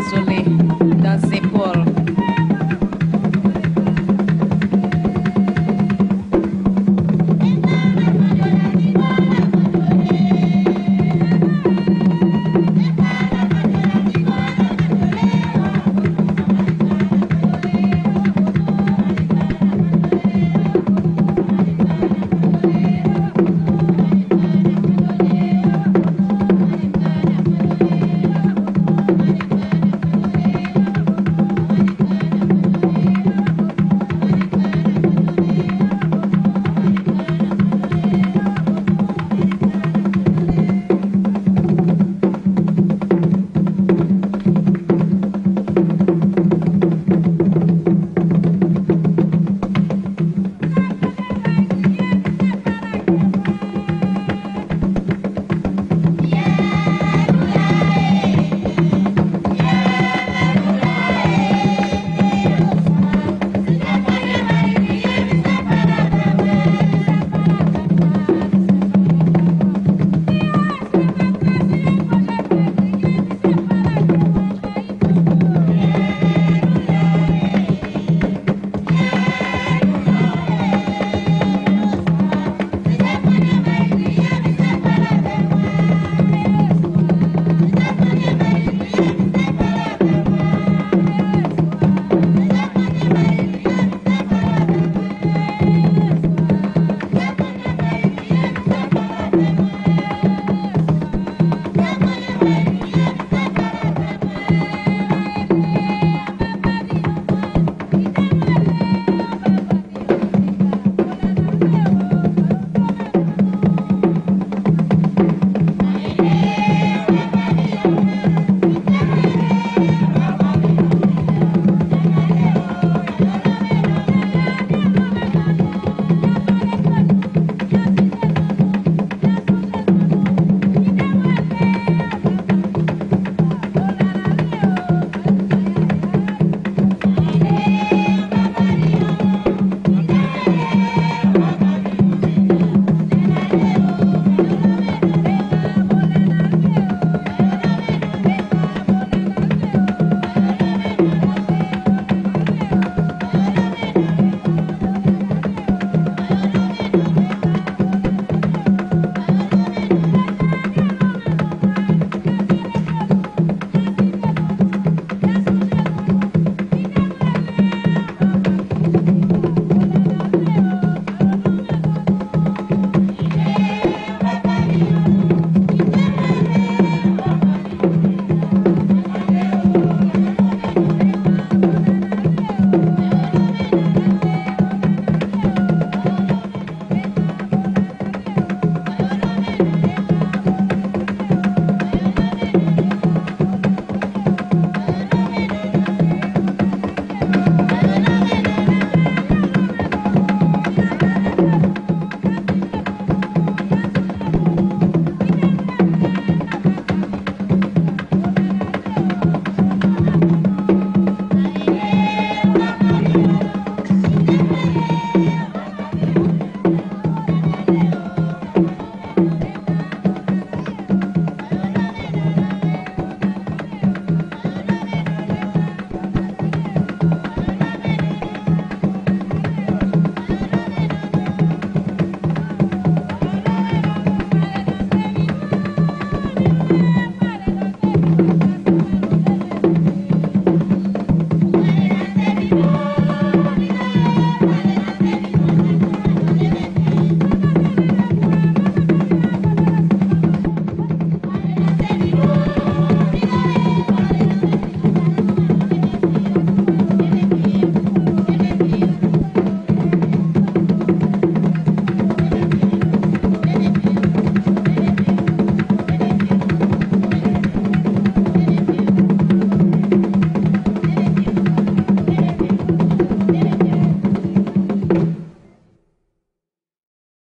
supposedly